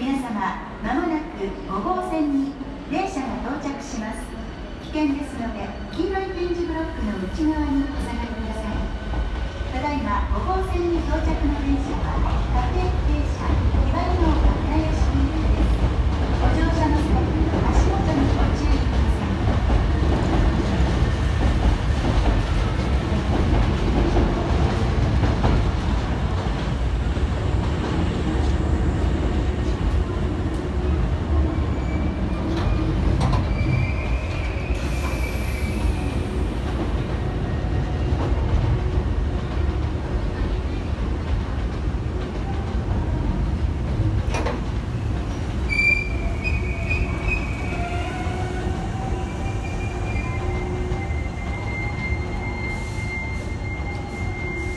皆様まもなく5号線に電車が到着します。危険ですので黄色い点字ブロックの内側にお下がりください。ただいま5号線に到着